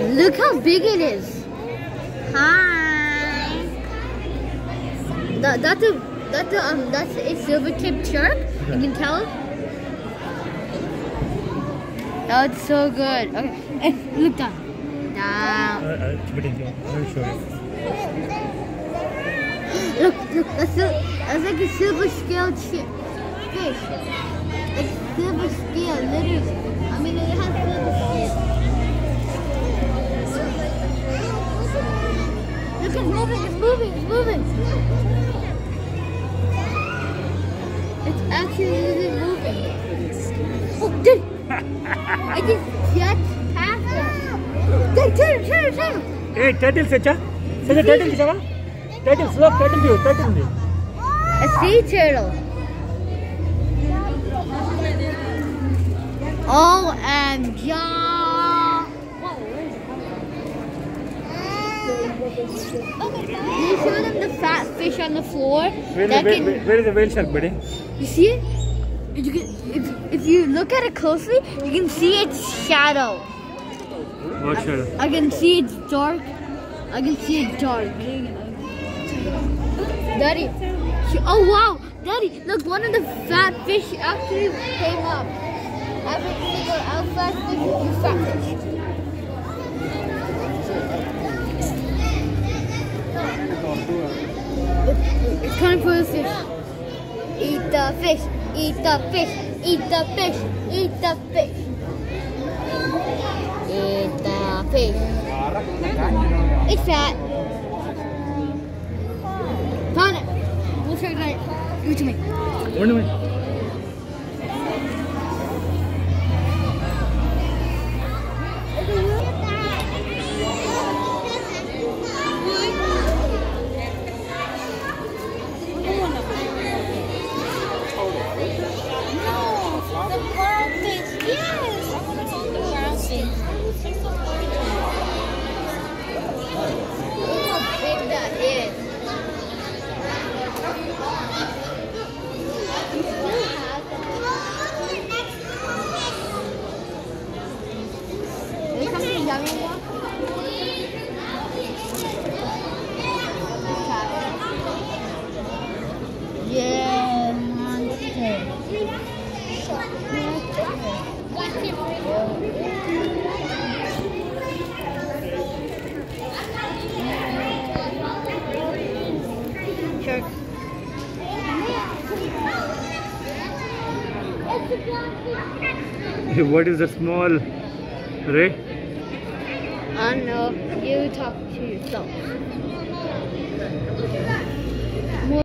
Look how big it is. Hi. That, that's a that's a um that's a silver tipped shark. You can tell. That's so good. Okay, hey, look down. Down. It's a bit in here. I will show you. Look, look, that's, a, that's like a silver scale chi- fish. Moving, it's moving, it's actually moving. Oh, dude! I just just passed it. Dude, turn, turn, turn. Hey, turtle, Secha. Secha, turtle, Secha. Turtle, slow, turtle view, turtle view. A sea turtle. Oh, and yeah. Can you show them the fat fish on the floor? Where, That where, can- where, is the whale shark, buddy? you see it? You can, if, if you look at it closely, you can see its shadow. What shadow? I can see it's dark. I can see it dark. Daddy. Oh wow, Daddy, look, one of the fat fish actually came up. I have to figure out fast fish you fat fish. It's- It's for the fish. Eat the fish. Eat the fish. Eat the fish. Eat the fish. Eat the fish. It's fat. Found it. We'll try it. Give it to me. One minute. The check. What is the small ray? I know. You talk to yourself.